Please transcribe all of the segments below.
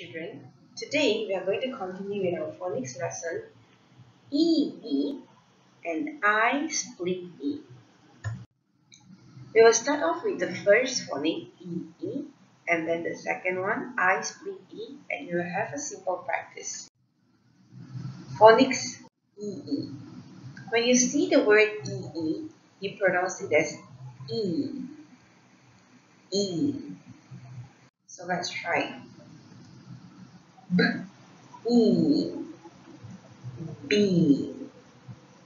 children. Today we are going to continue with our phonics lesson E E and I split E. We will start off with the first phonic E E and then the second one I split E and you will have a simple practice. Phonics E E. When you see the word E E, you pronounce it as E. E. So let's try. E B.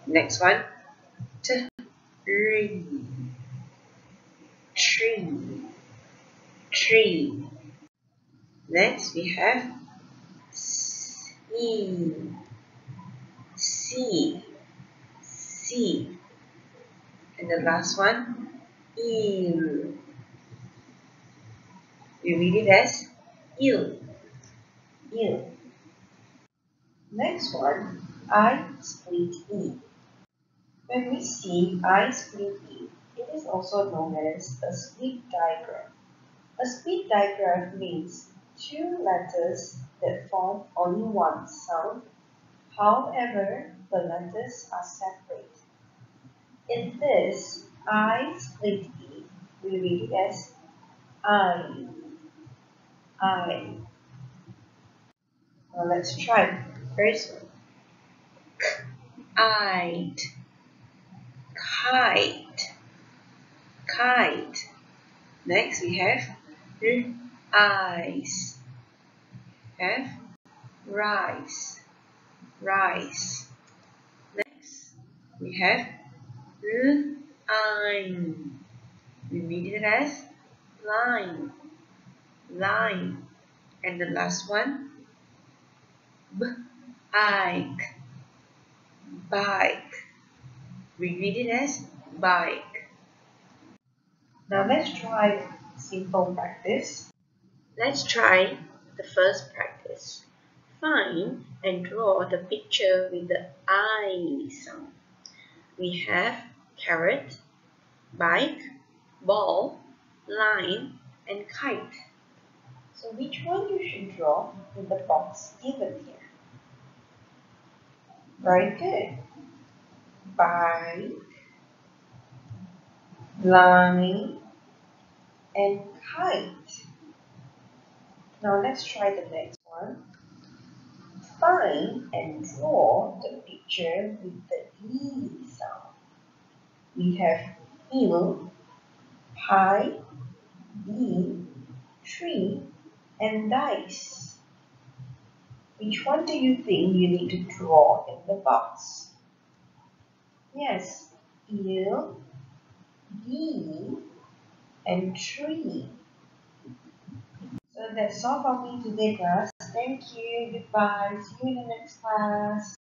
Next one. T tree tree tree. Next we have C C C. And the last one eel. We read it as eel you. Next one, I split E. When we see I split E, it is also known as a split digraph. A split digraph means two letters that form only one sound, however, the letters are separate. In this I split E, we read it as I, I. Now let's try. First one. Kite. Kite. Kite. Next we have eyes. Have rice. Rice. Next we have line. We read it as line. Line. And the last one bike. Bike. We read it as bike. Now let's try simple practice. Let's try the first practice. Find and draw the picture with the I sound. We have carrot bike ball line and kite. So which one you should draw in the box given here very good. Bike, line, and kite. Now let's try the next one. Find and draw the picture with the E sound. We have hill, pie, bee, tree, and dice. Which one do you think you need to draw in the box? Yes, eel, bee, and tree. So that's all for me today, class. Thank you. Goodbye. See you in the next class.